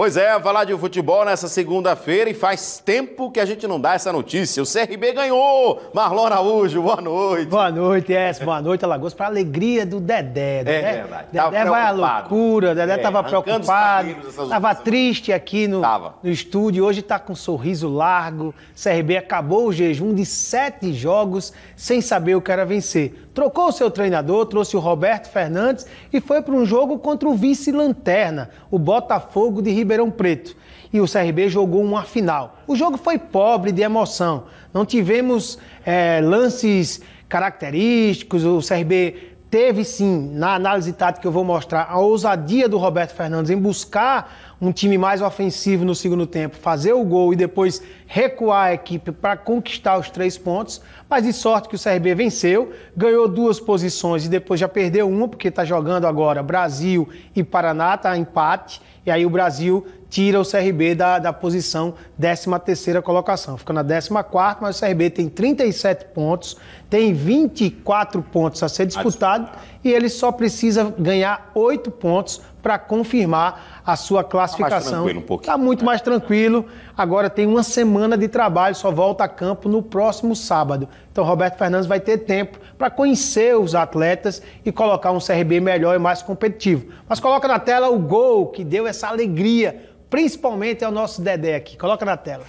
Pois é, falar de futebol nessa segunda-feira e faz tempo que a gente não dá essa notícia. O CRB ganhou! Marlon Araújo, boa noite. Boa noite, S. Boa noite, Alagoas. Para alegria do Dedé. É Dedé, verdade. Dedé Tava vai à loucura, Dedé É, estava os preocupado, estava triste aqui no, Tava. no estúdio. Hoje está com um sorriso largo. CRB acabou o jejum de sete jogos sem saber o que era vencer. Trocou o seu treinador, trouxe o Roberto Fernandes e foi para um jogo contra o vice-lanterna, o Botafogo de Ribeirão Preto e o CRB jogou uma final. O jogo foi pobre de emoção. Não tivemos eh, lances característicos. O CRB teve sim, na análise tática que eu vou mostrar, a ousadia do Roberto Fernandes em buscar um time mais ofensivo no segundo tempo, fazer o gol e depois recuar a equipe para conquistar os três pontos. Mas de sorte que o CRB venceu, ganhou duas posições e depois já perdeu uma, porque está jogando agora Brasil e Paraná, está empate. E aí o Brasil tira o CRB da, da posição 13ª colocação. Fica na 14ª, mas o CRB tem 37 pontos, tem 24 pontos a ser disputado e ele só precisa ganhar 8 pontos para confirmar a sua classificação. Um pouquinho, Está muito mais tranquilo. Agora tem uma semana de trabalho, só volta a campo no próximo sábado. Então Roberto Fernandes vai ter tempo para conhecer os atletas e colocar um CRB melhor e mais competitivo. Mas coloca na tela o gol que deu essa alegria, principalmente ao nosso Dedé aqui. Coloca na tela.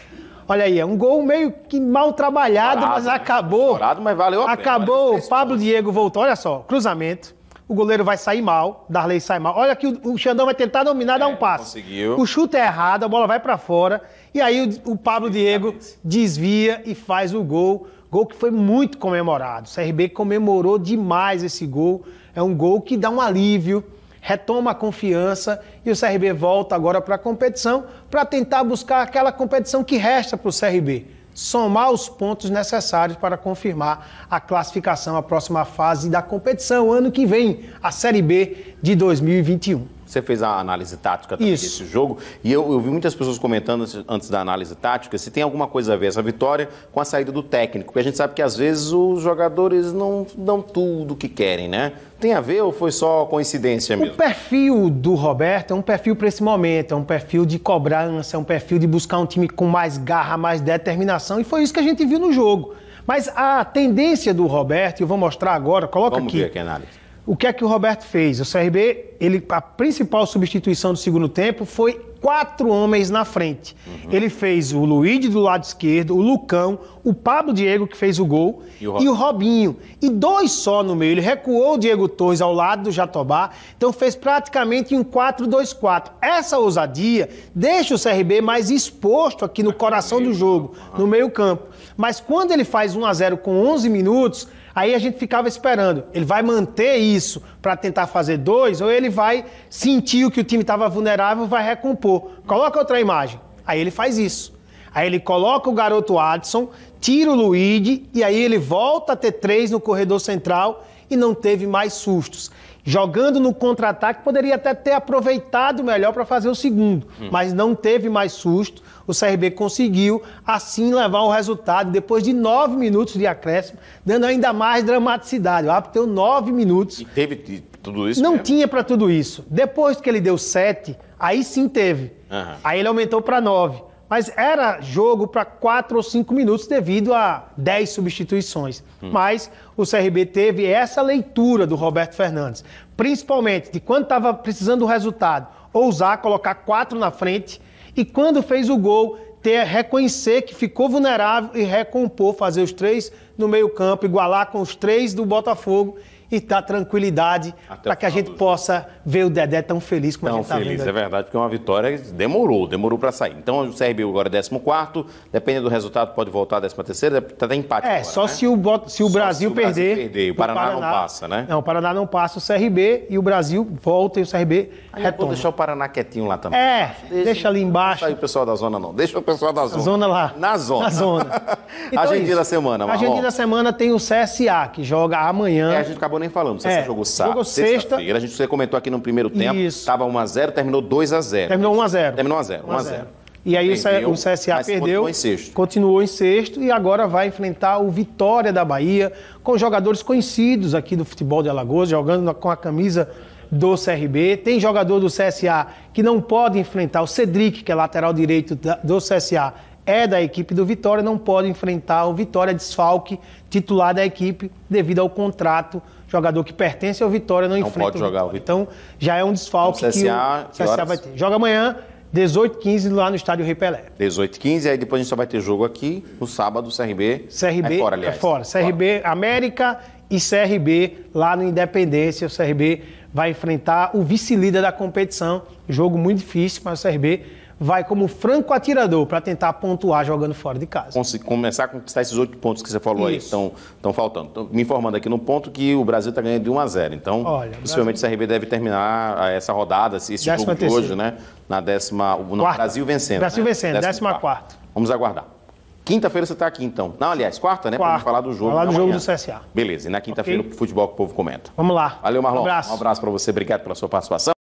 Olha aí, é um gol meio que mal trabalhado, mas acabou. Chorado, mas valeu a pena. Acabou, Valeu o Pablo. Diego voltou, olha só, cruzamento. O goleiro vai sair mal, Darley sai mal. Olha que o, o Xandão vai tentar dominar, dar um passe. conseguiu. O chute é errado, a bola vai pra fora. E aí o, o Pablo Diego desvia e faz o gol. Gol que foi muito comemorado. O CRB comemorou demais esse gol. É um gol que dá um alívio, retoma a confiança e o CRB volta agora para a competição para tentar buscar aquela competição que resta para o CRB. Somar os pontos necessários para confirmar a classificação à próxima fase da competição, ano que vem, a Série B de 2021. Você fez a análise tática também Isso. desse jogo e eu, eu vi muitas pessoas comentando antes- da análise tática se tem alguma coisa a ver essa vitória com a saída do técnico, porque a gente sabe que às vezes os jogadores não dão tudo o que querem, né? Tem a ver ou foi só coincidência O mesmo? perfil do Roberto é um perfil para esse momento, é um perfil de cobrança, é um perfil de buscar um time com mais garra, mais determinação, e foi isso que a gente viu no jogo. Mas a tendência do Roberto, e eu vou mostrar agora, coloca Vamos aqui. ver aqui a análise. O que é que o Roberto fez? O CRB, ele, a principal substituição do segundo tempo foi quatro homens na frente. Uhum. Ele fez o Luigi do lado esquerdo, o Lucão, o Pablo Diego, que fez o gol, E o e o Robinho. E dois só no meio. Ele recuou o Diego Torres ao lado do Jatobá, então fez praticamente um 4-2-4. Essa ousadia deixa o CRB mais exposto aqui no coração do jogo, no meio-campo. Mas quando ele faz 1 a 0 com 11 minutos, aí a gente ficava esperando. Ele vai manter isso para tentar fazer dois ou ele vai sentir o que o time estava vulnerável e vai recompor. Coloca outra imagem. Aí ele faz isso. Aí ele coloca o garoto Adson, tira o Luigi e aí ele volta a ter três no corredor central e não teve mais sustos. Jogando no contra-ataque, poderia até ter aproveitado melhor para fazer o segundo, mas não teve mais susto. O CRB conseguiu, assim, levar o resultado depois de nove minutos de acréscimo, dando ainda mais dramaticidade. O árbitro deu nove minutos. E teve tudo isso Não mesmo? tinha para tudo isso. Depois que ele deu sete, aí sim teve. Aham. Aí ele aumentou para nove. Mas era jogo para quatro ou cinco minutos devido a dez substituições. Hum. Mas o CRB teve essa leitura do Roberto Fernandes. Principalmente de quando estava precisando do resultado, ousar colocar quatro na frente e quando fez o gol, ter reconhecer que ficou vulnerável e recompor, fazer os três no meio-campo, igualar com os três do Botafogo e dar tranquilidade para que a gente do possa ver o Dedé tão feliz como a Tão gente está feliz, vendo. é verdade, porque uma vitória demorou, demorou para sair. Então o CRB agora é 14, dependendo do resultado, pode voltar a 13, tá até empate. É, agora, só né? se o, Bot- se o Só Brasil se o Brasil perder. perder, e o pro Paraná não passa, né? Não, o Paraná não passa o CRB e o Brasil volta e o CRB Aí eu vou retoma. deixar o Paraná quietinho lá também. É, deixa, ali embaixo. Não sai o pessoal da zona, não. Deixa o pessoal da zona. Zona lá. Na zona. Na zona. Então é Agendinha isso. da semana, A Marrom. agendinha da semana tem o CSA, que joga amanhã. É, a gente acabou nem falando. Você É, jogou sábado, jogou sexta. sexta-feira. A gente você comentou aqui no primeiro tempo. Isso. Tava 1x0, terminou 2x0. Terminou 1 a 0 Terminou 1x0. 1x0. E aí o Perdeu, o CSA perdeu, continuou em sexto. continuou em sexto e agora vai enfrentar o Vitória da Bahia com jogadores conhecidos aqui do futebol de Alagoas, jogando com a camisa do CRB. Tem jogador do CSA que não pode enfrentar o Cedric, que é lateral direito do CSA, é da equipe do Vitória, não pode enfrentar o Vitória Desfalque, titular da equipe, devido ao contrato. Jogador que pertence ao Vitória não, não enfrenta pode jogar o Vitória. Então já é um desfalque o CSA, que o CSA vai ter. Joga amanhã, 18h15 lá no estádio Rei Pelé. 18h15, aí depois a gente só vai ter jogo aqui no sábado, CRB. CRB é fora, aliás. É fora. CRB, fora. América e CRB lá no Independência. O CRB vai enfrentar o vice-líder da competição. Jogo muito difícil, mas o CRB vai como franco atirador para tentar pontuar jogando fora de casa. Começar a conquistar esses oito pontos que você falou Isso. aí, estão faltando. Então, me informando aqui no ponto que o Brasil está ganhando de 1 a 0. Então, Olha, possivelmente Brasil... o CRB deve terminar ah, essa rodada, esse jogo de hoje, né? Na décima. No Brasil vencendo. Brasil né? vencendo, décima, décima quarta. Vamos aguardar. Quinta-feira você está aqui, então. Não, aliás, quarta, né? Para falar do jogo. Falar do jogo do CSA. Beleza. E na quinta-feira okay. o futebol que o povo comenta. Vamos lá. Valeu, Marlon. Um abraço. Um abraço para você. Obrigado pela sua participação.